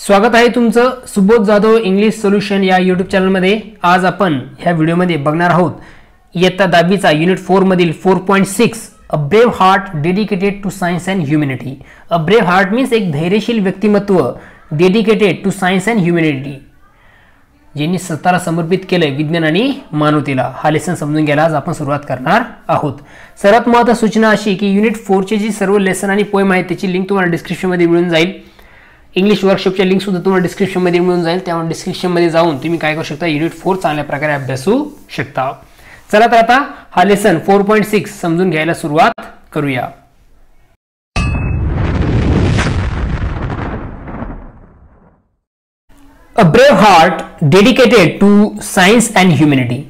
स्वागत आहे तुमचं सुबोध जाधव इंग्लिश सोल्युशन या यूट्यूब चॅनलमध्ये आज आपण ह्या व्हिडिओमध्ये बघणार आहोत इयत्ता दहावीचा unit फोरमधील four point six a brave heart dedicated to science and humanity a brave heart means एक धैर्यशील व्यक्तिमत्व dedicated to science and humanity ज्यांनी स्वतःला समर्पित केलंय विज्ञान आणि मानवतेला. हा लेसन समजून घ्यायला आज आपण सुरुवात करणार आहोत. सर्वात महत्त्वाची सूचना अशी की युनिट फोरचे जी सर्व लेसन आणि पोयम आहेत त्याची लिंक तुम्हाला डिस्क्रिप्शनमध्ये मिळून जाईल. इंग्लिश वर्कशॉपच्या लिंक सुद्धा तुम्हाला डिस्क्रिप्शनमध्ये मिळून जाईल. त्यामुळे डिस्क्रिप्शनमध्ये जाऊन तुम्ही काय करू शकता? युनिट फोर चांगल्या प्रकारे अभ्यासू शकता. चला तर आता हा लेसन फोर पॉईंट सिक्स समजून घ्यायला सुरुवात करूया. A brave heart dedicated to science and humanity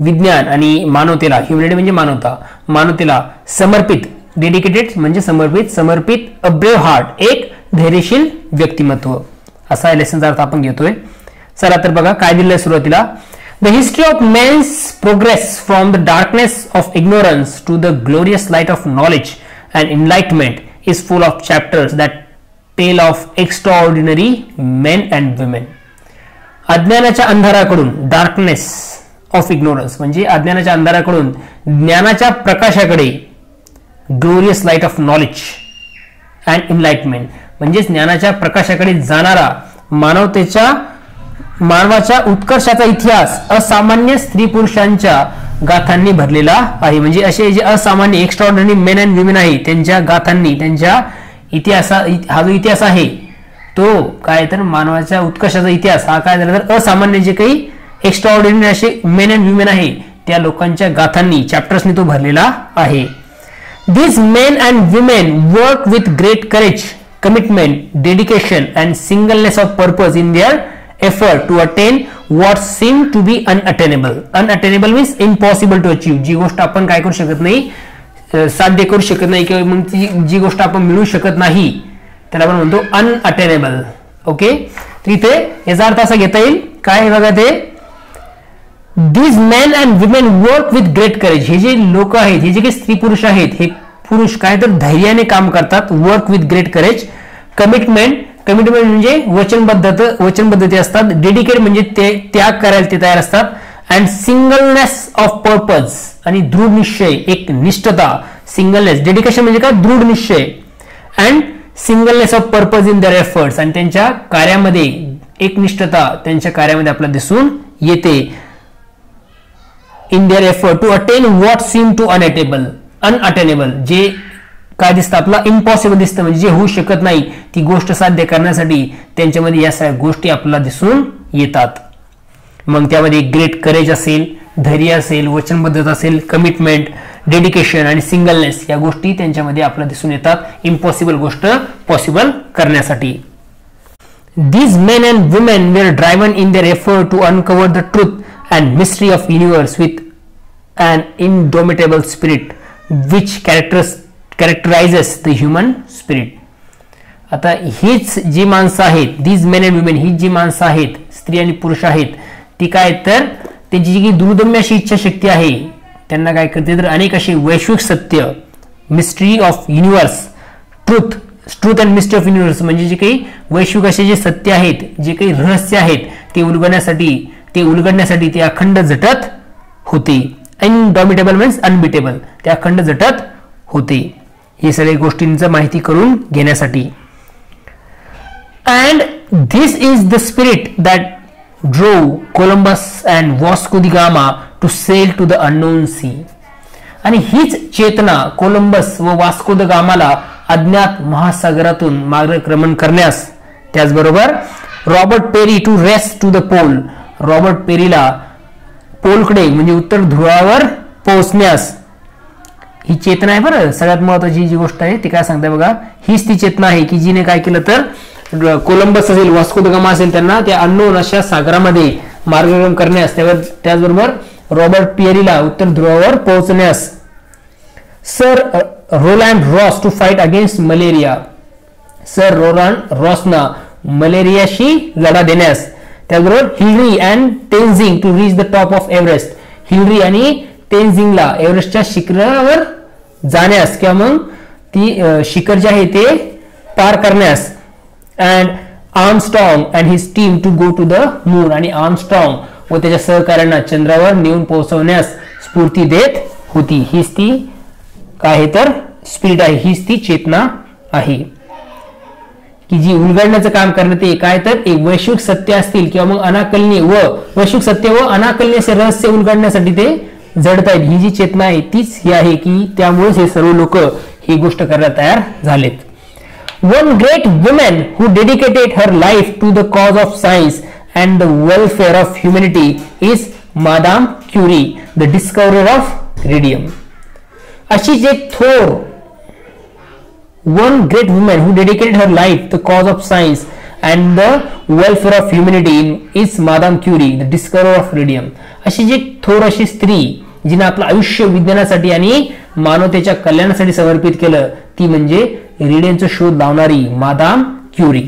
विज्ञान आणि मानवतेला ह्युमॅनिटी म्हणजे मानवता मानवतेला समर्पित डेडिकेटेड म्हणजे समर्पित समर्पित अ ब्रेव्ह हार्ट एक धैर्यशील व्यक्तिमत्व. असा लेसनचा अर्थ आपण घेतोय. चला तर बघा काय दिलंय सुरुवातीला? The history of men's progress from the darkness of ignorance to the glorious light of knowledge and enlightenment is full of chapters that tell of extraordinary men and women अज्ञानाच्या अंधाराकडून डार्कनेस ऑफ इग्नोरन्स म्हणजे अज्ञानाच्या अंधाराकडून ज्ञानाच्या प्रकाशाकडे glorious light of knowledge and enlightenment म्हणजेच ज्ञानाच्या प्रकाशाकडे जाणारा मानवतेच्या मानवाच्या उत्कर्षाचा इतिहास असामान्य स्त्री पुरुषांच्या गाथांनी भरलेला आहे. म्हणजे असे जे असामान्य एक्स्ट्रॉर्डनरी मेन अँड वुमेन आहे त्यांच्या गाथांनी त्यांच्या इतिहासा हा जो इतिहास आहे तो काय तर मानवाच्या उत्कर्षाचा इतिहास हा काय झाला तर असामान्य जे काही एक्स्ट्रॉर्डिनरी असे मेन अँड वुमेन आहे त्या लोकांच्या गाथांनी चॅप्टर्सनी तो भरलेला आहे. This men and women work with great courage commitment dedication and singleness of purpose in their effort to attain what seem to be unattainable unattainable means impossible to achieve जी गोष्ट आपण काय करू शकत नाही साध्य करू शकत नाही किंवा मग ती जी गोष्ट आपण मिळू शकत नाही त्याला आपण म्हणतो अनअटेनेबल ओके तर इथे याचा अर्थ असा घेता येईल काय बघा ते? These man and women work with great courage हे जे लोक आहेत हे जे काही स्त्री पुरुष आहेत हे पुरुष काय तर धैर्याने काम करतात work with great courage commitment commitment म्हणजे वचनबद्ध वचनबद्धते असतात. डेडिकेट म्हणजे ते त्याग करायला ते तयार असतात. अँड सिंगलनेस ऑफ पर्पज आणि दृढ निश्चय एक निष्ठता सिंगलनेस डेडिकेशन म्हणजे काय? दृढ निश्चय. And singleness of purpose in their efforts आणि त्यांच्या कार्यामध्ये एकनिष्ठता त्यांच्या कार्यामध्ये आपल्याला दिसून येते. In their effort to attain what seem to unattainable unattainable जे काय दिसतं आपला इम्पॉसिबल दिसतं म्हणजे जे होऊ शकत नाही ती गोष्ट साध्य करण्यासाठी त्यांच्यामध्ये या सगळ्या गोष्टी आपल्याला दिसून येतात. मग त्यामध्ये ग्रेट करेज असेल धैर्य असेल वचनबद्धता असेल कमिटमेंट डेडिकेशन आणि सिंगलनेस या गोष्टी त्यांच्यामध्ये आपल्याला दिसून येतात. इम्पॉसिबल गोष्ट पॉसिबल करण्यासाठी. These men and women were driven in their effort to uncover the truth and mystery of universe with and indomitable spirit which characters characterizes the human spirit आता हीच जी माणसं आहेत दीज मेन अँड वुमेन ही जी माणसं आहेत स्त्री आणि पुरुष आहेत ती काय तर त्यांची जी काही दुर्दम्य अशी इच्छाशक्ती आहे त्यांना काय करते तर अनेक अशी वैश्विक सत्य mystery of universe truth truth and mystery of universe म्हणजे जे काही वैश्विक असे जे सत्य आहेत जे काही रहस्य आहेत ते उलगडण्यासाठी ते उलगडण्यासाठी ते अखंड झटत होते. अनडॉमिटेबल मीन्स अनबिटेबल ते अखंड जटत होते. हे सगळ्या गोष्टींचं माहिती करून घेण्यासाठी. And this is the spirit that drew Columbus and Vasco da Gama to sail to the unknown sea आणि हीच चेतना कोलंबस व वास्को द गामाला अज्ञात महासागरातून मार्गक्रमण करण्यास त्याचबरोबर Robert Peary to rest to the pole Robert पेरीला पोलकडे म्हणजे उत्तर ध्रुवावर पोहोचण्यास. ही चेतना आहे बरं. सगळ्यात महत्वाची जी गोष्ट आहे ती काय सांगताय बघा. हीच ती चेतना आहे की जिने काय केलं तर कोलंबस असेल वास्को असेल त्यांना त्या अननोन अशा सागरामध्ये मार्गक्रम करण्यास त्याचबरोबर रॉबर्ट पियरीला उत्तर ध्रुवावर पोहोचण्यास. Sir Roland Ross to fight against malaria sir Roland रॉसना मलेरियाशी लढा देण्यास. त्याचबरोबर Hillary and Tenzing to reach the top of Everest Hillary आणि टेन्झिंगला एव्हरेस्टच्या शिखरावर जाण्यास किंवा मग ती शिखर जे आहे ते पार करण्यास. And Armstrong and his team to go to the moon आणि आर्मस्ट्रॉंग व त्याच्या सहकार्यांना चंद्रावर नेऊन पोहोचवण्यास स्फूर्ती देत होती. हीच ती काय आहे तर? स्पिरिट आहे. हीच ती चेतना आहे. की जी उलगडण्याचं काम करण्यात ये काय तर एक वैश्विक सत्य असतील किंवा मग अनाकलनीय व वैश्विक सत्य व अनाकलनीय असे रहस्य उलगडण्यासाठी ते जडत आहेत ही जी चेतना आहे तीच ही आहे की त्यामुळेच हे सर्व लोक ही गोष्ट करायला तयार झालेत. One great women who dedicated her life to the cause of science and the welfare of humanity is Madame Curie the discoverer of radium अशीच एक थोर one great woman who dedicated her life the cause of science and the welfare of humanity is Madame Curie, the discoverer of radium. अशी जी थोर अशी स्त्री जिने आपलं आयुष्य विज्ञानासाठी आणि मानवतेच्या कल्याणासाठी समर्पित केलं ती म्हणजे रेडियमचा शोध लावणारी मादाम क्युरी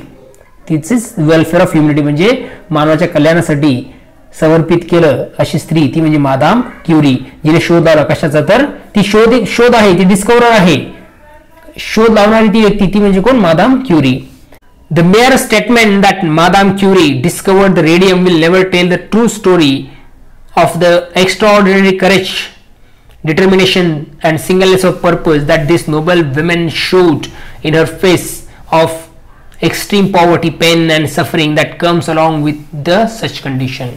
तिचेच वेलफेअर ऑफ ह्युमनिटी म्हणजे मानवाच्या कल्याणासाठी समर्पित केलं अशी स्त्री ती म्हणजे मादाम क्युरी जिने शोध लावला. कशाचा तर? ती शोध शोध आहे ती डिस्कवर आहे. शोध लावणारी ती व्यक्ती ती म्हणजे कोण Madame Curie the mere statement that Madame Curie discover the radium will never tell the true story of the extraordinary courage determination and singleness of purpose that this noble women showed in her face of extreme poverty pain and suffering that comes along with the such condition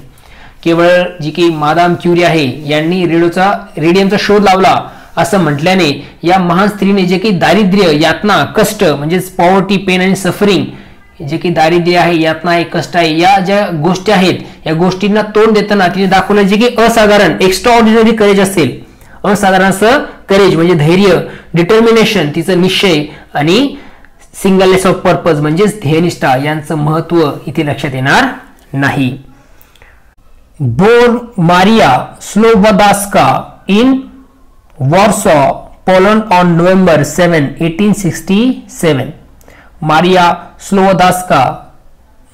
केवळ जी की madame Curie आहे यांनी रेडिओचा रेडियमचा शोध लावला असं म्हटल्याने या महान स्त्रीने जे काही दारिद्र्य यातना कष्ट म्हणजेच पॉवर्टी पेन आणि सफरिंग जे काही दारिद्र्य आहे यातना आहे कष्ट आहे या ज्या गोष्टी आहेत या गोष्टींना तोंड देताना तिने दाखवलं जे की असाधारण एक्स्ट्रा ऑर्डिनरी करेज असेल. असाधारण असं करेज म्हणजे धैर्य डिटर्मिनेशन तिचं निश्चय आणि सिंगलनेस ऑफ पर्पज म्हणजेच ध्येयनिष्ठा यांचं महत्त्व इथे लक्षात येणार नाही. Born Maria Sklodowska in Warsaw Poland on November seven eighteen sixty seven Maria Sklodowska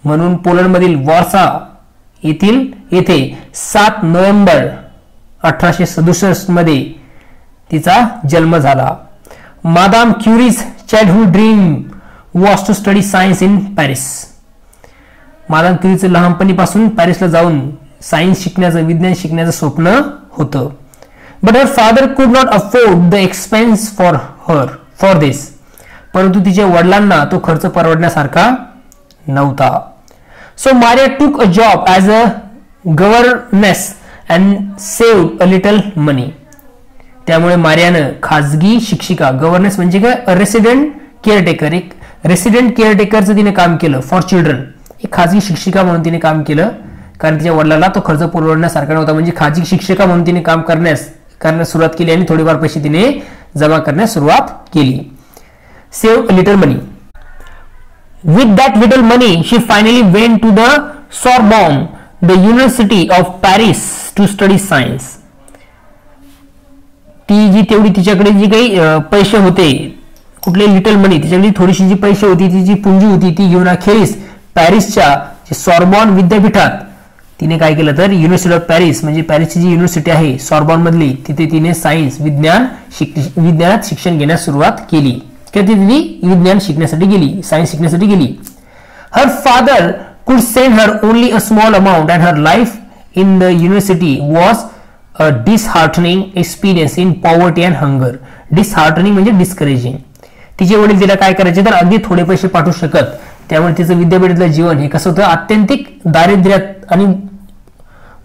म्हणून पोलंडमधील वॉर्सा येथील येथे सात नोव्हेंबर अठराशे सदुसष्टमध्ये तिचा जन्म झाला. Madame Curie's childhood dream was to study science in Paris. Madame क्युरीचं लहानपणीपासून पॅरिसला जाऊन सायन्स शिकण्याचं विज्ञान शिकण्याचं स्वप्न होतं. But her father could not afford the expense for her for this परंतु तिच्या वडिलांना तो खर्च परवडण्यासारखा नव्हता. So Maria took a job as a governess and save a little money त्यामुळे मारियानं खाजगी शिक्षिका गव्हर्नेस म्हणजे काय? रेसिडेंट केअरटेकर एक रेसिडेंट केअरटेकरचं तिने काम केलं फॉर चिल्ड्रन एक खाजगी शिक्षिका म्हणून तिने काम केलं. कारण तिच्या वडिलांना तो खर्च पुरवण्यासारखा नव्हता. म्हणजे खाजगी शिक्षिका म्हणून तिने काम करण्यास करण्यास सुरुवात केली आणि थोडेफार पैसे तिने जमा करण्यास सुरुवात केली. Save little money with that little money she finally went to the Sorbonne the university of Paris to study science ती जी तेवढी तिच्याकडे जी काही पैसे होते कुठले लिटल मनी तिच्याकडे थोडीशी जी पैसे होती ती जी पुंजी होती ती घेऊन अखेरीस पॅरिसच्या सॉर्बॉन विद्यापीठात तिने काय केलं तर युनिव्हर्सिटी ऑफ पॅरिस म्हणजे पॅरिसची जी युनिव्हर्सिटी आहे सॉर्बॉन मधली तिथे तिने सायन्स विज्ञान विज्ञानात शिक्षण घेण्यास सुरुवात केली. किंवा तिने विज्ञान शिकण्यासाठी गेली सायन्स शिकण्यासाठी गेली. Her father could send her only a small amount and her life in the university was a disheartening experience in poverty and hunger disheartening म्हणजे डिस्करेजिंग तिचे वडील तिला काय करायचे तर अगदी थोडे पैसे पाठवू शकत. त्यामुळे तिचं विद्यापीठातलं जीवन हे कसं होतं? अत्यंतिक दारिद्र्यात आणि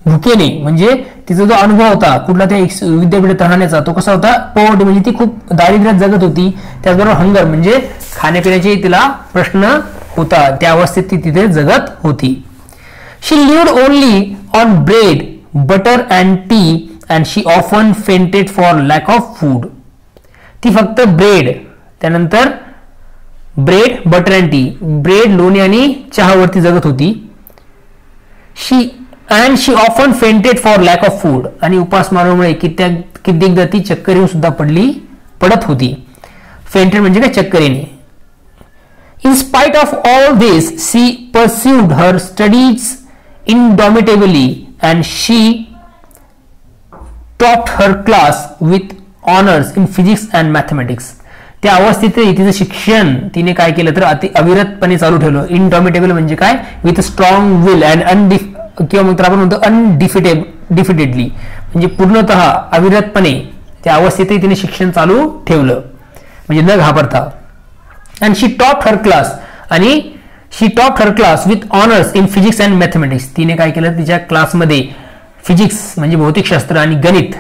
भुकेने म्हणजे तिचा जो अनुभव होता कुठला त्या विद्यापीठात राहण्याचा तो कसा होता? पोवर्टी म्हणजे ती खूप दारिद्र्यात जगत होती. त्याचबरोबर हंगर म्हणजे खाण्यापिण्याचे तिला प्रश्न होता. त्या अवस्थेत ती तिथे जगत होती. She lived only on bread butter and tea and she often fainted for lack of food ती फक्त ब्रेड त्यानंतर bread butter and tea bread लोणी आणि चहावरती जगत होती. She and she often fainted for lack of food आणि उपासमारामुळे कित्या कित्येकदा ती चक्कर येऊन सुद्धा पडली पडत होती. फेंटेड म्हणजे काय? चक्कर येणे. In spite of all this she pursued her studies indomitably and she top her class with honours in physics and mathematics त्या अवस्थेत तिचं शिक्षण तिने काय केलं तर अति अविरतपणे चालू ठेवलं. इनडॉमिटेबल म्हणजे काय? विथ स्ट्रॉंग विल अँड अनडिफ किंवा मग तर आपण म्हणतो अनडिफिटेब डिफिटेडली म्हणजे पूर्णतः अविरतपणे त्या अवस्थेतही तिने शिक्षण चालू ठेवलं. म्हणजे न घाबरता. And she top her class आणि she top her class with honours in physics and mathematics तिने काय केलं? तिच्या क्लासमध्ये फिजिक्स म्हणजे भौतिकशास्त्र आणि गणित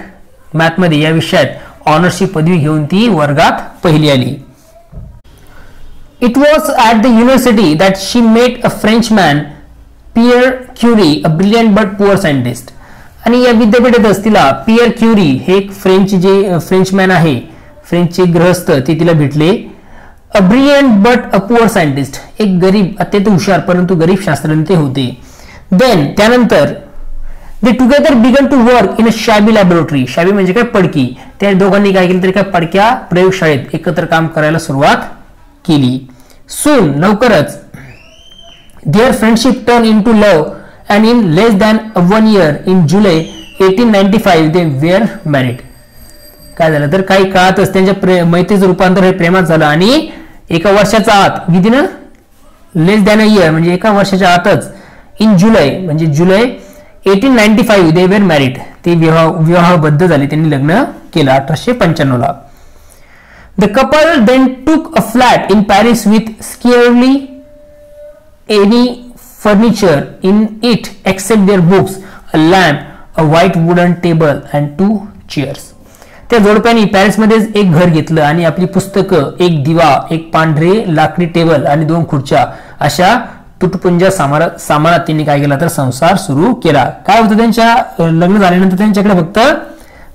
मॅथमध्ये या विषयात ऑनर्सची पदवी घेऊन ती वर्गात पहिली आली. It was at the university that she met a French man Pierre Curie a brilliant but poor scientist आणि या विद्यापीठातच तिला पियर क्युरी हे एक फ्रेंच जे फ्रेंचमॅन आहे. फ्रेंचचे ग्रहस्थ ते तिला भेटले. A brilliant but a poor scientist एक गरीब अत्यंत हुशार परंतु गरीब शास्त्रज्ञ ते होते. देन त्यानंतर they together began to work in a shabby laboratory shabby म्हणजे काय? पडकी. त्या दोघांनी काय केलं तरी काय? पडक्या प्रयोगशाळेत एकत्र काम करायला सुरुवात केली. सून लवकरच their friendship turn into love and in less than one year in July eighteen ninety five they were married काय झालं? तर काही काळातच त्यांच्या प्रे मैत्रीचं रूपांतर हे प्रेमात झालं आणि एका वर्षाच्या आत within less than a year म्हणजे एका वर्षाच्या आतच इन जुलै म्हणजे July eighteen ninety five they were married ते विवाह विवाहबद्ध झाले. त्यांनी लग्न केलं अठराशे पंच्याण्णवला. The couple then took a flat in Paris with scarcely any furniture in it except their books a lamp a white wooden table and two chairs त्या जोडप्याने पॅरिसमध्येच एक घर घेतलं आणि आपली पुस्तकं एक दिवा एक पांढरे लाकडी टेबल आणि दोन खुर्च्या अशा तुटपुंजा सामारा सामानात त्यांनी काय केला तर संसार सुरू केला. काय होतं त्यांच्या लग्न झाल्यानंतर त्यांच्याकडे फक्त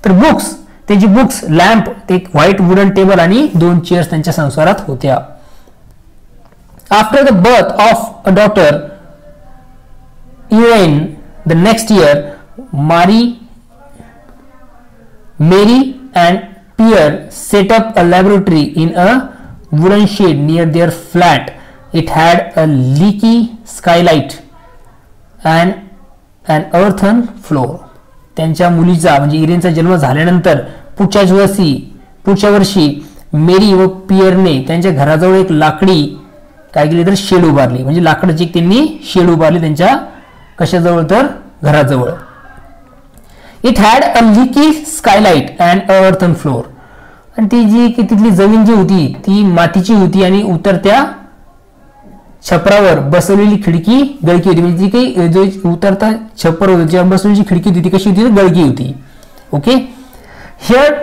तर बुक्स त्यांची बुक्स लॅम्प ते व्हाईट वुडन टेबल आणि दोन चेअर्स त्यांच्या संसारात होत्या. After the birth of a daughter Irene the next year Marie Marie and Pierre set up a laboratory in a wooden shed near their flat. It had a leaky skylight and an earthen floor. त्यांच्या मुलीचा म्हणजे इरेनचा जन्म झाल्यानंतर पुढच्याच वर्षी पुढच्या वर्षी मेरी व पियरने त्यांच्या घराजवळ एक लाकडी काय केली तर शेड उभारली. म्हणजे लाकडाची त्यांनी शेड उभारली त्यांच्या कशाजवळ तर? घराजवळ. इट हॅड अ लिकी स्कायलाइट अँड अर्थन फ्लोअर आणि ती जी की तिथली जमीन जी होती ती मातीची होती आणि उतरत्या छपरावर बसवलेली खिडकी, गळकी होती. म्हणजे जी काही जो उतरता छप्पर होतं जेव्हा बसवलेली खिडकी होती, ती होती? गळकी होती. Okay here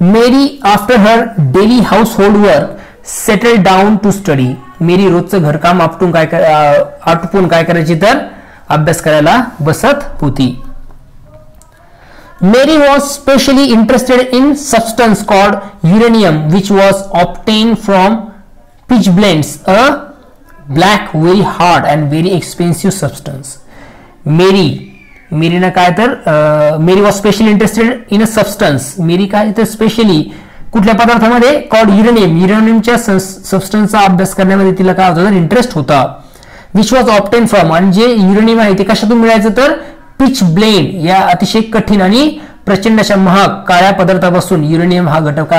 Marie after her daily household work settle down to study Marie रोजचं घरकाम आपटून काय आटपून काय करायची तर? अभ्यास करायला बसत होती. Mary was specially interested in substance called uranium, which was obtained from pitch blends, a black very hard and very expensive substance Marie मेरीनं काय तर Marie was specially interested in a substance Marie काय तर specially कुठल्या पदार्थामध्ये? Cod uranium युरेनियमच्या सबस्टन्सचा अभ्यास करण्यामध्ये तिला काय होतं? तर इंटरेस्ट होता. विच वॉज ऑप्टेन फ्रॉम आणि जे युरेनियम आहे ते कशातून मिळायचं तर? पिच ब्लेन या अतिशय कठीण आणि प्रचंड अशा महाग काळ्या पदार्थापासून युरेनियम हा घटक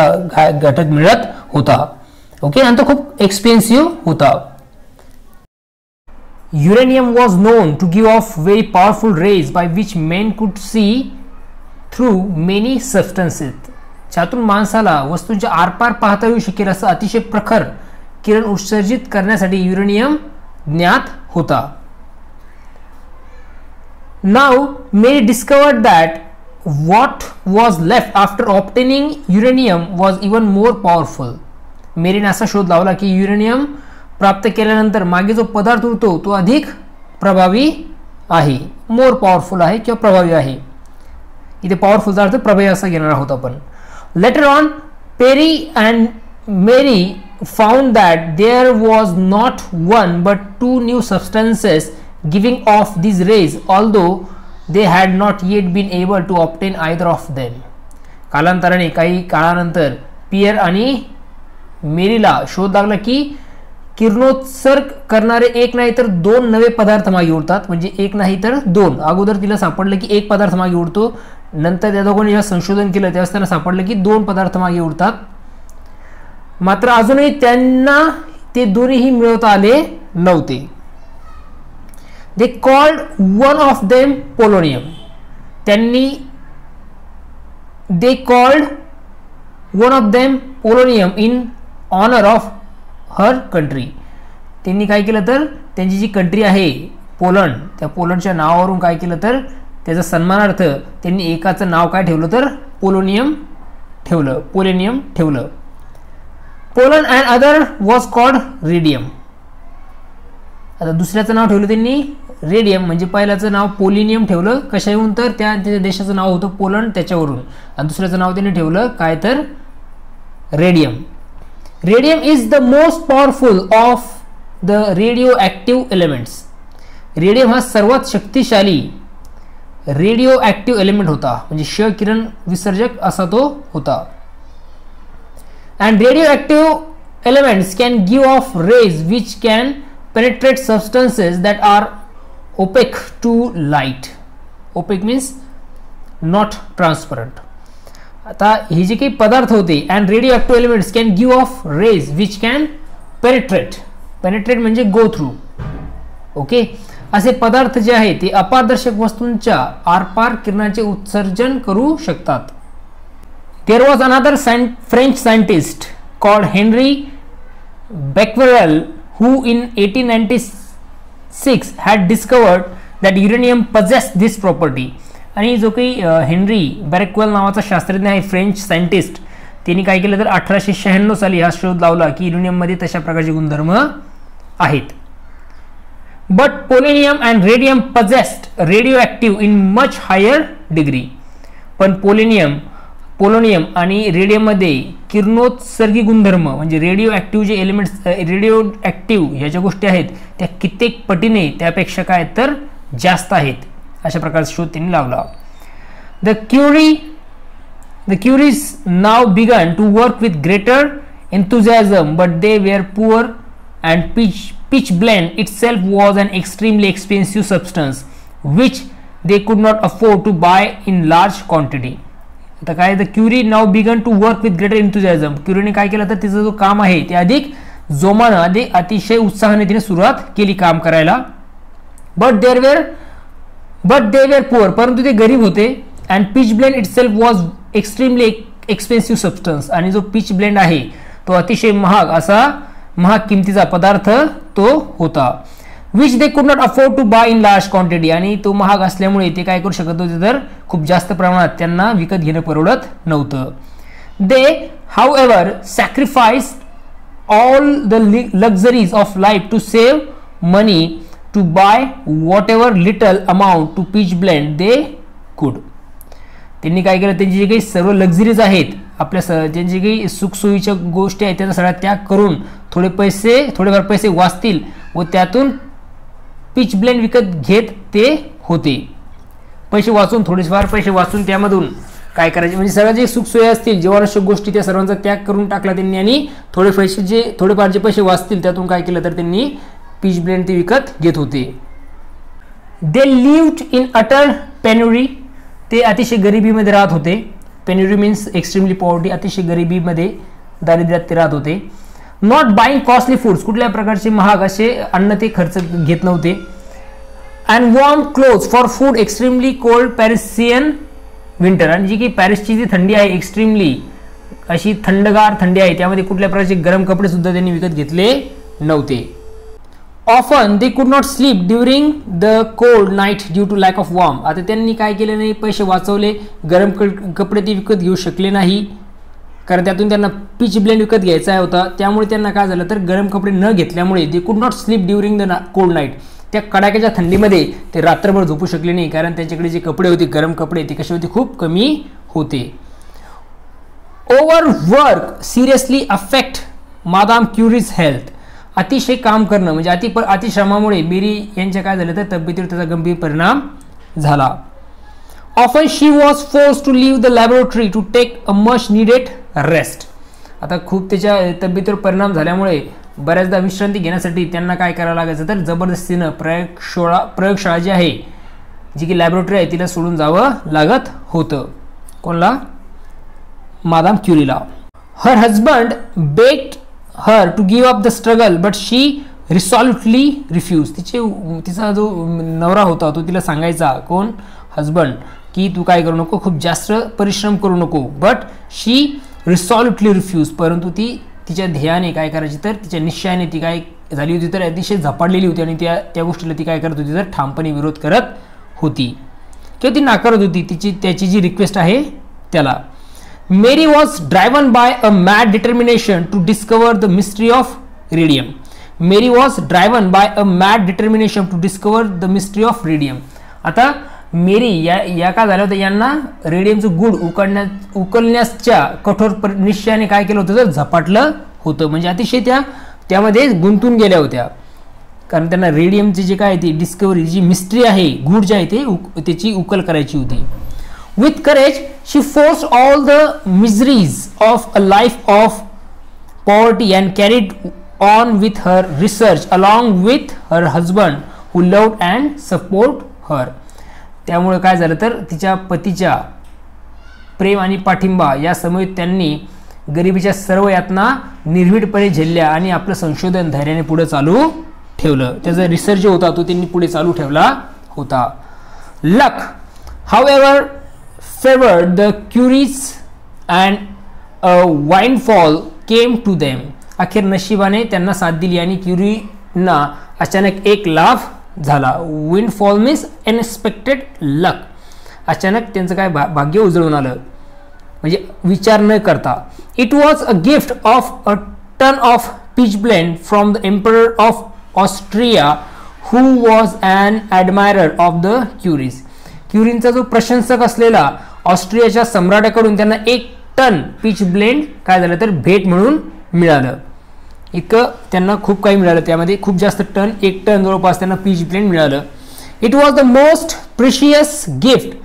घटक मिळत होता. ओके आणि तो खूप एक्सपेन्सिव्ह होता. Uranium was known to give off very powerful rays by which men could see through many substances. ज्यातून माणसाला वस्तूंच्या आरपार पाहता येऊ शकेल असं अतिशय प्रखर किरण उत्सर्जित करण्यासाठी युरेनियम ज्ञात होता नाव मे discovered that what was left after obtaining uranium was even more powerful मेरीने असा शोध लावला की युरेनियम प्राप्त केल्यानंतर मागे जो पदार्थ उरतो तो अधिक प्रभावी आहे. मोर पॉवरफुल आहे किंवा प्रभावी आहे. इथे पॉवरफुलचा अर्थ प्रभावी असा घेणार आहोत आपण. Later on Pierre and Marie found that there was not one but two new substances giving off this rays although they had not yet been able to obtain either of them कालांतराने काही काळानंतर pier आणि मेरीला शोध लागला की किरणोत्सर्ग करणारे एक नाही तर दोन नवे पदार्थ मागे उडतात. म्हणजे एक नाही तर दोन. अगोदर तिला सापडलं की एक पदार्थ मागे उडतो. नंतर त्या दोघांनी जेव्हा संशोधन केलं तेव्हा त्यांना सापडलं की दोन पदार्थ मागे उडतात. मात्र अजूनही त्यांना ते दोन्हीही मिळवता आले नव्हते. They called one of them polonium त्यांनी they called one of them polonium in honour of her country त्यांनी काय केलं तर त्यांची जी कंट्री आहे पोलंड त्या पोलंडच्या नावावरून काय केलं तर त्याचा सन्मानार्थ त्यांनी एकाचं नाव काय ठेवलं तर पोलोनियम ठेवलं पोलेनियम ठेवलं. Poland and other was called radium आता दुसऱ्याचं नाव ठेवलं त्यांनी रेडियम म्हणजे पहिल्याचं नाव पोलिनियम ठेवलं. कशाहून तर त्या त्या देशाचं नाव होतं पोलंड त्याच्यावरून. आणि दुसऱ्याचं नाव त्यांनी ठेवलं काय तर radium radium is the most powerful of the radioactive elements. Elements radium हा सर्वात शक्तिशाली रेडिओ ॲक्टिव्ह एलिमेंट होता. म्हणजे क्ष किरण विसर्जक असा तो होता. And radioactive elements can give off rays which can penetrate substances that are opaque to light opaque means not transparent आता हे जे काही पदार्थ होते and radioactive elements can give off rays which can penetrate penetrate म्हणजे go through okay असे पदार्थ जे आहे ते अपारदर्शक वस्तूंच्या आरपार किरणाचे उत्सर्जन करू शकतात. There was another French scientist called Henri Becquerel who in eighteen ninety six had discovered that uranium possess this property आणि जो काही हेनरी बॅरेक्वेल नावाचा शास्त्रज्ञ आहे फ्रेंच सायंटिस्ट त्यांनी काय केलं तर अठराशे शहाण्णव साली हा शोध लावला की युरेनियममध्ये तशा प्रकारचे गुणधर्म आहेत. But polonium and radium possessed radioactive in much higher degree पण पोलेनियम पोलोनियम आणि रेडियममध्ये किरणोत्सर्गी गुणधर्म म्हणजे रेडिओ ॲक्टिव्ह जे एलिमेंट्स रेडिओ ॲक्टिव्ह ह्या ज्या गोष्टी आहेत त्या कित्येक पटीने त्यापेक्षा काय तर जास्त आहेत. अशा प्रकारचा शोध त्यांनी लावला. The Curie the Curies now began to work with greater enthusiasm but they were poor and pitch pitch blend itself was an extremely expensive substance which they could not afford to buy in large quantity. आता काय the Curie now began to work with greater enthusiasm क्युरीने काय केलं तर तिचं जो काम आहे ते अधिक जोमानं अधिक अतिशय उत्साहाने तिने सुरुवात केली काम करायला. But there were but they were poor परंतु ते गरीब होते. And pitchblende itself was extremely expensive substance आणि जो पिच ब्लेंड आहे तो अतिशय महाग असा महाग किमतीचा पदार्थ तो होता. Which they could not afford to buy in large quantity आणि तो महाग असल्यामुळे ते काय करू शकत होते तर खूप जास्त प्रमाणात त्यांना विकत घेणं परवडत नव्हतं. They however sacrifice all the luxuries of life to save money to buy what little little amount to blend blend they त्यांनी काय केलं? त्यांची जे काही सर्व लक्झरीज आहेत आपल्या स ज्यांची काही सुखसोयीच्या गोष्टी आहेत त्याचा सगळ्या त्याग करून थोडे पैसे थोडेफार पैसे वाचतील व त्यातून पिच ब्लेंड विकत घेत ते होते. पैसे वाचून थोडेफार पैसे वाचून त्यामधून काय करायचे? म्हणजे सगळ्या जे सुखसोयी असतील जीवनावश्यक गोष्टी त्या सर्वांचा त्याग करून टाकला त्यांनी आणि थोडे पैसे जे थोडेफार जे पैसे वाचतील त्यातून काय केलं तर त्यांनी पीच ब्लेंड ते विकत घेत होते. They lived in utter penury ते अतिशय गरिबीमध्ये राहत होते. पेन्युरी मीन्स एक्स्ट्रीमली पॉवर्टी अतिशय गरिबीमध्ये दारिद्र्यात ते राहत होते. नॉट बाईंग कॉस्टली फूड्स कुठल्या प्रकारचे महाग असे अन्न ते खर्च घेत नव्हते. And warm cloth for food extremely cold Parisian winter आणि जी की पॅरिसची जी थंडी आहे एक्स्ट्रीमली अशी थंडगार थंडी आहे त्यामध्ये कुठल्या प्रकारचे गरम कपडेसुद्धा त्यांनी विकत घेतले नव्हते. Often they could not sleep during the cold night due to lack of warm आता त्यांनी काय केले नाही? पैसे वाचवले गरम कपडे ते विकत घेऊ शकले नाही. कारण त्यातून त्यांना पिच ब्लेंड विकत घ्यायचा होता. त्यामुळे त्यांना काय झालं तर गरम कपडे न घेतल्यामुळे they could not sleep during the cold night त्या कडाक्याच्या थंडीमध्ये ते रात्रभर झोपू शकले नाही. कारण त्यांच्याकडे जे कपडे होते गरम कपडे ते कसे होते? खूप कमी होते. Overwork seriously affect Madame Curie's health अतिशय काम करणं म्हणजे अति प अतिश्रमामुळे बेरी यांच्या काय झालं तर तब्येतीवर त्याचा गंभीर परिणाम झाला. Often she was force to leave the laboratory to take a much needed rest आता खूप त्याच्या तब्येतीवर परिणाम झाल्यामुळे बऱ्याचदा विश्रांती घेण्यासाठी त्यांना काय करावं लागायचं तर जबरदस्तीनं प्रयोगशाळा प्रयोगशाळा जी आहे जी की लॅबोरेटरी आहे तिला सोडून जावं लागत होतं. कोणला? Madame क्युरीला. Her husband begged her to give up the struggle but she resolutely refuse तिचे तिचा जो नवरा होता तो तिला सांगायचा कोण? हजबंड की तू काय करू नको खूप जास्त परिश्रम करू नको. बट शी रिसॉल्युटली रिफ्यूज परंतु ती तिच्या ध्येयाने काय करायची तर तिच्या निश्चयाने ती काय झाली होती तर अतिशय झपाडलेली होती आणि त्या त्या गोष्टीला ती काय करत होती तर ठामपणे विरोध करत होती. किंवा ती नाकारत होती. तिची त्याची जी रिक्वेस्ट आहे त्याला. Marie was driven by a mad determination to discover the mystery of radium Marie was driven by a mad determination to discover the mystery of radium आता मेरी या या का झाल्या होत्या यांना रेडियमचं गुड उकडण्या उकलण्याच्या कठोर निश्चयाने काय केलं होतं? तर झपाटलं होतं. म्हणजे अतिशय त्या त्यामध्ये गुंतून गेल्या होत्या. कारण त्यांना रेडियमची जे काय ती डिस्कवरी जी मिस्ट्री आहे गुड जे आहे ते उक त्याची उकल करायची होती. With courage she force all the miseries of a life of poverty and carried on with her research along with her husband who loved and support her त्यामुळे काय झालं तर तिच्या पतीच्या प्रेम आणि पाठिंबा या समयेत त्यांनी गरिबीच्या सर्व यातना निर्भीडपणे झेलल्या आणि आपलं संशोधन धैर्याने पुढे चालू ठेवलं. त्याचा रिसर्च जो होता तो त्यांनी पुढे चालू ठेवला होता. Luck however favoured the Curies and a fall came to them अखेर नशिबाने त्यांना साथ दिली आणि क्युरीना अचानक एक लाभ झाला. Windfall means unexpected luck अचानक त्यांचं काय भा भाग्य उजळून आलं. म्हणजे विचार न करता. It was a gift of a ton of pitchblende from the emperor of Austria who was an admirer of the Curies क्युरींचा जो प्रशंसक असलेला ऑस्ट्रियाच्या सम्राटाकडून त्यांना एक टन पीच ब्लेंड काय झालं तर भेट म्हणून मिळालं. इतकं त्यांना खूप काही मिळालं. त्यामध्ये खूप जास्त टन एक टन जवळपास त्यांना पीच ब्लेंड मिळालं. It was the most precious gift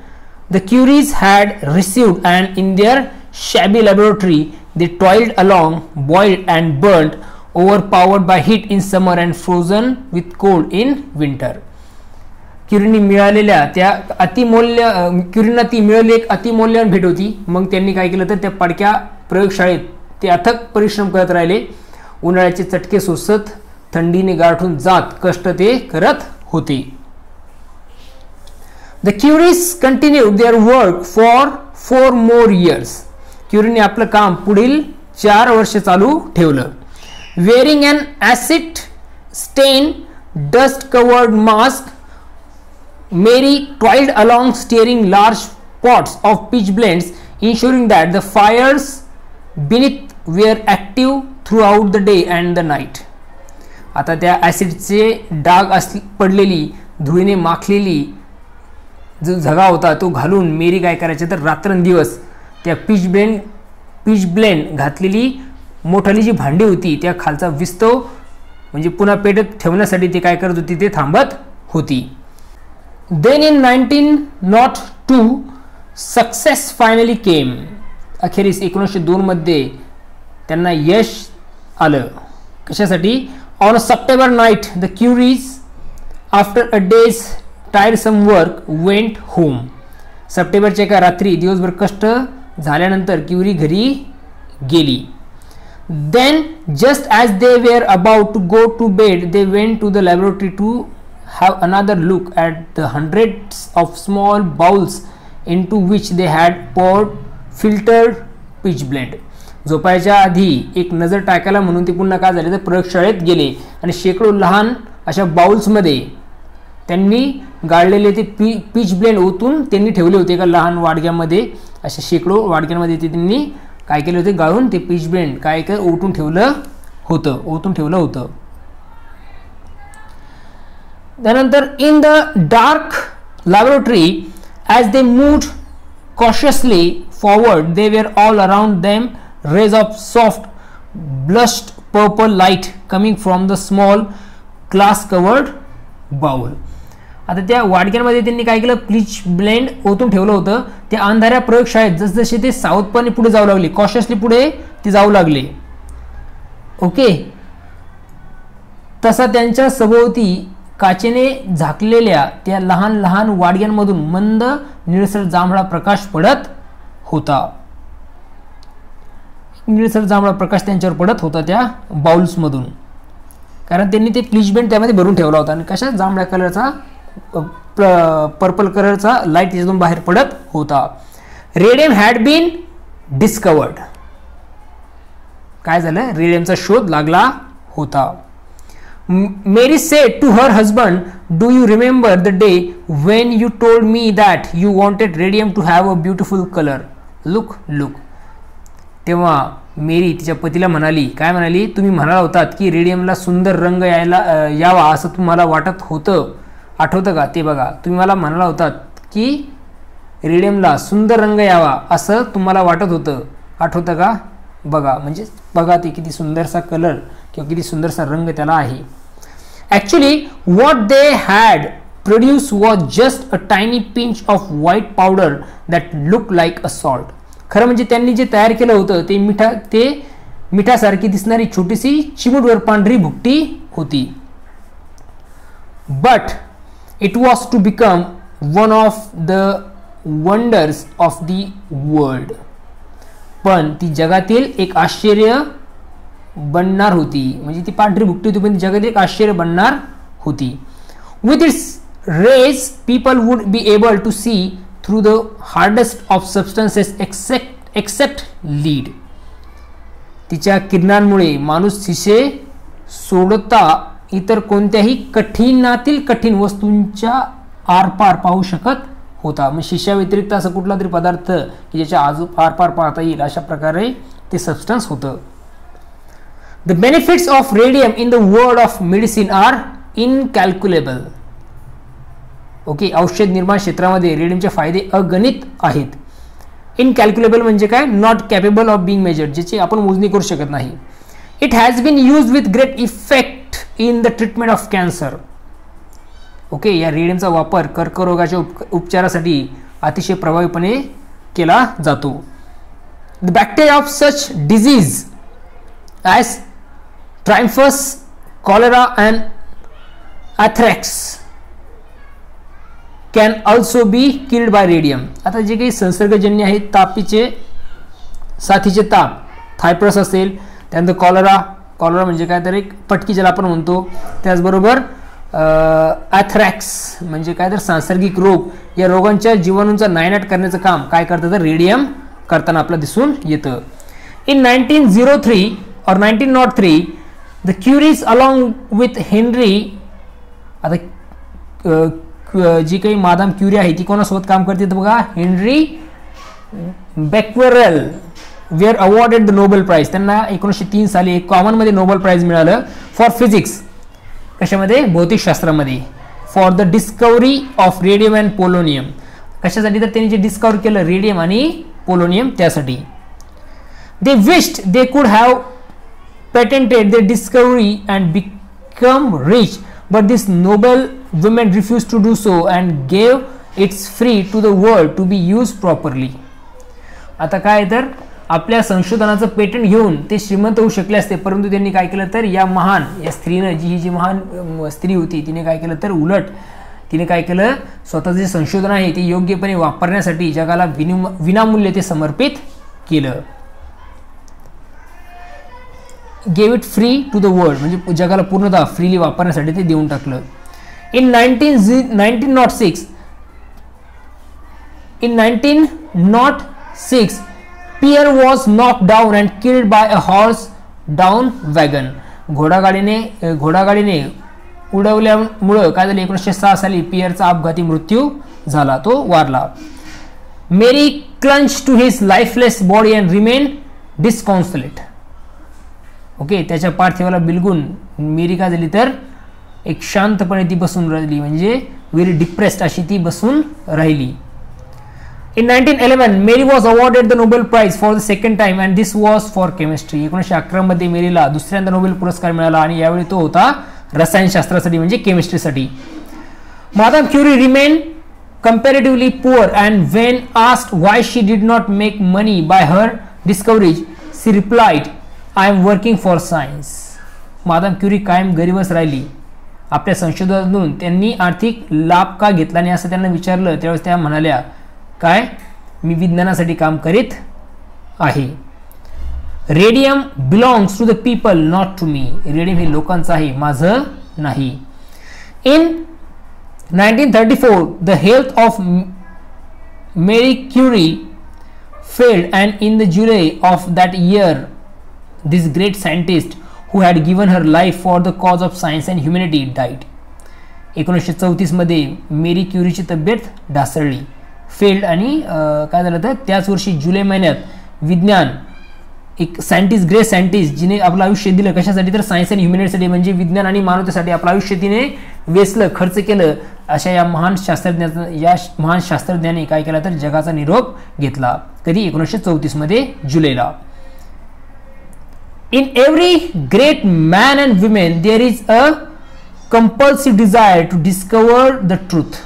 the Curies had received and in their shabby laboratory they toiled along boiled and burned over powered by heat in summer and frozen with cold in winter Kirni मिळालेल्या त्या अतिमौल्य किरणा ती मिळाली एक अतिमौल्यवान भेट होती. मग त्यांनी काय केलं तर त्या पडक्या प्रयोगशाळेत ते अथक परिश्रम करत राहिले. उन्हाळ्याचे चटके सोसत थंडीने गाठून जात कष्ट ते करत होते. The Curies continue their work for four more years क्युरीने आपलं काम पुढील चार वर्ष चालू ठेवलं. Wearing an acid stain dust covered mask Marie toiled along stirring large pots of pitch blends ensuring that the fires beneath were active throughout the day and the night. आता त्या ॲसिडचे डाग अस पडलेली धुळीने माखलेली जो झगा होता तो घालून मेरी काय करायचे तर रात्रंदिवस त्या पीच ब्लेंड पीच ब्लेंड घातलेली मोठाली जी भांडी होती त्या खालचा विस्तव म्हणजे पुन्हा पेटत ठेवण्यासाठी ते काय करत होती ते थांबत होती. Then in nineteen nought two success finally came अखेरीस एकोणीसशे दोनमध्ये त्यांना यश आलं. कशासाठी? On a September night the Curies after a day's tiresome work went home सप्टेंबरच्या एका रात्री दिवसभर कष्ट झाल्यानंतर क्युरी घरी गेली. Then just as they were about to go to bed they went to the laboratory to have another look at the hundreds of small bowls into which they had poured filtered pitch blend. झोपायच्या आधी एक नजर टाकायला म्हणून ते पुन्हा काय झाले तर प्रयोगशाळेत गेले. आणि शेकडो लहान अशा बाउल्समध्ये त्यांनी गाळलेले ते पी पीच ब्लेंड ओतून त्यांनी ठेवले होते एका लहान वाडग्यामध्ये. अशा शेकडो वाडग्यांमध्ये ते त्यांनी काय केले होते? गाळून ते पीच ब्लेंड काय काय ओतून ठेवलं होतं ओतून ठेवलं होतं. त्यानंतर in the dark laboratory as they moved cautiously forward they were all around them rays of soft bluish purple light coming from the small glass covered bowl आता त्या वाडक्यांमध्ये त्यांनी काय केलं? प्लीच ब्लेंड ओतून ठेवलं होतं. त्या अंधाऱ्या प्रयोगशाळेत जसजसे ते साऊथपणे पुढे जाऊ लागले. कॉशियसली पुढे ते जाऊ लागले. ओके तसा त्यांच्या सभोवती काचेने झाकलेल्या त्या लहान लहान वाडग्यांमधून मंद निळसर जांभळा प्रकाश पडत होता. निळसर जांभळा प्रकाश त्यांच्यावर पडत होता त्या बाउल्समधून. कारण त्यांनी ते प्लिचमेंट त्यामध्ये भरून ठेवला होता आणि कशा जांभळ्या कलरचा पर्पल कलरचा लाइट त्याच्यातून बाहेर पडत होता. रेडियम हॅड बीन डिस्कवर्ड काय झालं? रेडियमचा शोध लागला होता. Marie said to her husband do you remember the day when you told me that you wanted radium to have a beautiful colour look look तेव्हा मेरी तिच्या पतीला म्हणाली काय म्हणाली? तुम्ही म्हणाला होतात की रेडियमला सुंदर रंग यायला यावा असं तुम्हाला वाटत होतं. आठवतं का? ते बघा. तुम्ही मला म्हणाला होतात की रेडियमला सुंदर रंग यावा असं तुम्हाला वाटत होतं. आठवतं का? बघा. म्हणजे बघा ते किती सुंदरसा कलर किंवा किती सुंदरसा रंग त्याला आहे. Actually, what they had produce was just a tiny pinch of white powder that look like a salt खरं म्हणजे त्यांनी जे तयार केलं होतं ते मिठा ते मिठासारखी दिसणारी छोटीशी चिमुटवर पांढरी भुकटी होती. But it was to become one of the wonders of the world पण ती जगातील एक आश्चर्य बनणार होती. म्हणजे ती पांढरी भुकटी होती पण ती जगातील एक आश्चर्य बनणार होती. With its rays people would be able to see through the hardest of substances except except lead तिच्या किरणांमुळे माणूस शिशे सोडता इतर कोणत्याही कठीणातील कठीण वस्तूंच्या आरपार पाहू शकत होता. मग शिष्या व्यतिरिक्त असं कुठला तरी पदार्थ की ज्याच्या आजू आरपार पाहता येईल अशा प्रकारे ते सबस्टन्स होतं. The benefits of radium in the world of medicine are incalculable. Okay औषध निर्माण क्षेत्रामध्ये रेडियमचे फायदे अगणित आहेत. इनकॅल्क्युलेबल म्हणजे काय? Not capable of being measured ज्याची आपण मोजणी करू शकत नाही. It has been use with great effect in the treatment of cancer okay या रेडियमचा वापर कर्करोगाच्या उप उपचारासाठी अतिशय प्रभावीपणे केला जातो. The bacteria of such disease as typhus cholera and anthrax can also be killed by radium आता जे काही संसर्गजन्य आहेत तापीचे साथीचे ताप थायप्रस असेल त्यानंतर कॉलरा कॉलरा म्हणजे काय तर एक पटकी ज्याला आपण म्हणतो. त्याचबरोबर ॲथ्रॅक्स म्हणजे काय तर सांसर्गिक रोग. या रोगांच्या जीवाणूंचा नायनाट करण्याचं काम काय करतं? तर रेडियम करताना आपलं दिसून येतं. In nineteen zero three or nineteen nought three the Curies along with Henri आता जी काही मादाम क्युरी आहे ती कोणासोबत काम करते तर बघा. Henri Becquerel were awarded the Nobel Prize त्यांना एकोणीसशे तीन साली एक कॉमनमध्ये नोबेल प्राईज मिळालं फॉर फिजिक्स कशामध्ये? भौतिकशास्त्रामध्ये. For the discovery of radium and polonium कशासाठी तर त्यांनी जे डिस्कवर केलं रेडियम आणि पोलोनियम त्यासाठी. They wished they could have patented the discovery and become rich. But this noble women refuse to do so and gave its free to the world to be use properly आता काय तर आपल्या संशोधनाचं patent घेऊन ते श्रीमंत होऊ शकले असते परंतु त्यांनी काय केलं तर या महान या स्त्रीनं जी ही जी महान स्त्री होती तिने काय केलं तर उलट तिने काय केलं स्वतःचं जे संशोधन आहे ते योग्यपणे वापरण्यासाठी जगाला विनिम विनामूल्य ते समर्पित केलं. Gave it free to the world म्हणजे जगाला पूर्णतः फ्रीली वापरण्यासाठी ते देऊन टाकलं. In nineteen Zee nineteen nought six in nineteen nought six Pierre was knock down and killed by a horse down wagon घोडागाडीने घोडागाडीने उडवल्यामुळं काय झालं? एकोणीसशे सहा साली पियरचा अपघाती मृत्यू झाला. तो वारला. Marie clung to his lifeless body and remain disconsolate okay त्याच्या पार्थिवाला बिलगून मेरी काय झाली तर एक शांतपणे ती बसून राहिली म्हणजे व्हेरी डिप्रेस्ड अशी ती बसून राहिली. In nineteen eleven Marie was awarded the Nobel prize for the second time and this was for chemistry एकोणीसशे अकरामध्ये मेरीला दुसऱ्यांदा नोबेल पुरस्कार मिळाला आणि यावेळी तो होता रसायनशास्त्रासाठी म्हणजे केमिस्ट्रीसाठी Madame Curie remain comparatively poor and when asked why she did not make money by her discoveries she replied I am working for science Madame Curie कायम गरीबच राहिली. आपल्या संशोधनातून त्यांनी आर्थिक लाभ का घेतला नाही असं त्यांना विचारलं त्यावेळेस त्या म्हणाल्या काय? मी विज्ञानासाठी काम करीत आहे. Radium belongs to the people not to me. Radium हे लोकांचं आहे माझं नाही. In nineteen thirty four the health of Marie Curie failed and in the July of that year this great scientist who had given her life for the cause of science and humanity died. एकोणीसशे चौतीसमध्ये मेरी क्युरीची तब्येत ढासळली. Failed आणि काय झालं तर त्याच वर्षी जुलै महिन्यात विज्ञान एक सायंटिस्ट ग्रेट सायंटिस्ट जिने आपलं आयुष्य दिलं कशासाठी? तर सायन्स अँड ह्युमॅनिटीसाठी म्हणजे विज्ञान आणि मानवतेसाठी आपलं आयुष्य तिने वेचलं खर्च केलं. अशा या महान शास्त्रज्ञाचा या महान शास्त्रज्ञाने काय केला तर जगाचा निरोप घेतला. कधी? एकोणीसशे चौतीसमध्ये जुलैला. In every great man and women there is a compulsive desire to discover the truth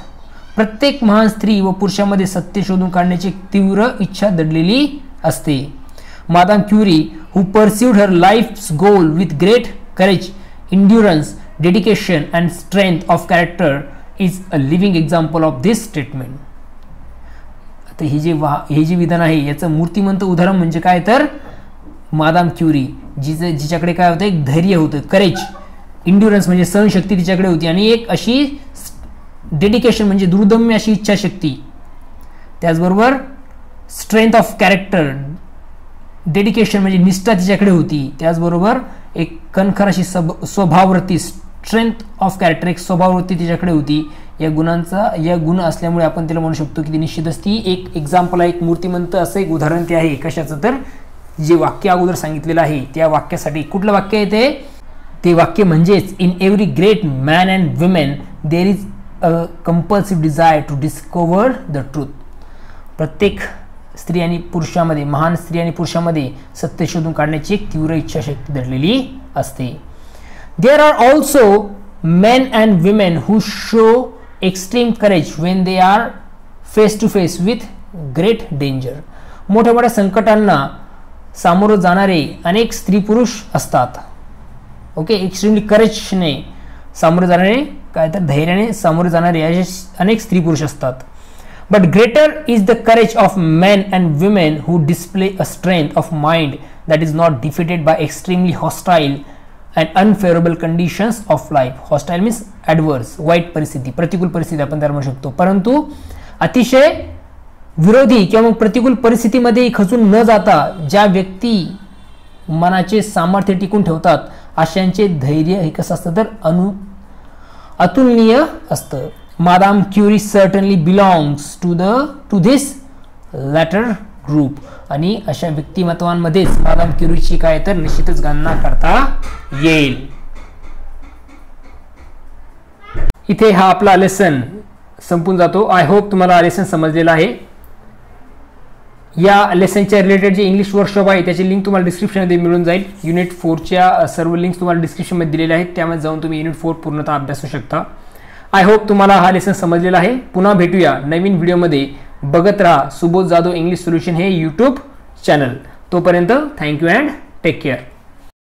प्रत्येक महान स्त्री व पुरुषामध्ये सत्य शोधून काढण्याची तीव्र इच्छा दडलेली असते. Madame Curie who pursued her life goal with great courage endurance dedication and strength of character is a living example of this statement आता हे जे वा हे जे विधान आहे याचं मूर्तिमंत उदाहरण म्हणजे काय तर? मादाम क्युरी जिचं जिच्याकडे काय होतं एक धैर्य होतं करेज इंड्युरन्स म्हणजे सहनशक्ती तिच्याकडे होती आणि एक अशी डेडिकेशन म्हणजे दुर्दम्य अशी इच्छाशक्ती. त्याचबरोबर स्ट्रेंथ ऑफ कॅरेक्टर डेडिकेशन म्हणजे निष्ठा तिच्याकडे होती. त्याचबरोबर एक कणखर अशी सब स्वभाववृत्ती स्ट्रेंथ ऑफ कॅरेक्टर एक स्वभाववृत्ती तिच्याकडे होती. या गुणांचा या गुण असल्यामुळे आपण तिला म्हणू शकतो की ती निश्चितच ती एक एक्झाम्पल आहे एक मूर्तिमंत असं एक उदाहरण ते आहे. कशाचं तर? जे वाक्य अगोदर सांगितलेलं आहे त्या वाक्यासाठी कुठलं वाक्य आहे ते? ते वाक्य म्हणजेच in every great man and women there is a compulsive desire to discover the truth प्रत्येक स्त्री आणि पुरुषामध्ये महान स्त्री आणि पुरुषामध्ये सत्य शोधून काढण्याची एक तीव्र इच्छाशक्ती दडलेली असते. There are also men and women who show extreme courage when they are face to face with great danger मोठ्या मोठ्या संकटांना सामोरं जाणारे अनेक स्त्री पुरुष असतात. ओके एक्स्ट्रीमली करेजने सामोरे जाणारे काय तर धैर्याने सामोरे जाणारे असे अनेक स्त्री पुरुष असतात. But greater is the courage of men and women who display a strength of mind that is not defeated by extremely hostile and unfavourable conditions of life hostile means adverse वाईट परिस्थिती प्रतिकूल परिस्थिती आपण त्याला म्हणू शकतो. परंतु अतिशय विरोधी किंवा मग प्रतिकूल परिस्थितीमध्ये खचून न जाता ज्या व्यक्ती मनाचे सामर्थ्य टिकून ठेवतात अशांचे धैर्य हे कसं असतं? तर अनु अतुलनीय असतं. Madame Curie certainly belongs to the to this latter group आणि अशा व्यक्तिमत्वांमध्येच मादाम क्युरीची काय तर निश्चितच गणना करता येईल. इथे हा आपला लेसन संपून जातो. आय होप तुम्हाला लेसन समजलेला आहे. या लेसनच्या रिलेटेड जे इंग्लिश वर्कशॉप आहे त्याची लिंक तुम्हाला डिस्क्रिप्शनमध्ये मिळून जाईल. युनिट फोरच्या सर्व लिंक्स तुम्हाला डिस्क्रिप्शनमध्ये दिलेल्या आहेत. त्यामध्ये जाऊन तुम्ही युनिट फोर पूर्णतः अभ्यासू शकता. आय होप तुम्हाला हा लेसन समजलेला आहे. पुन्हा भेटूया नवीन व्हिडिओमध्ये बघत राहा. सुबोध जाधव इंग्लिश सोल्युशन हे यूट्यूब चॅनल तोपर्यंत thank you and take care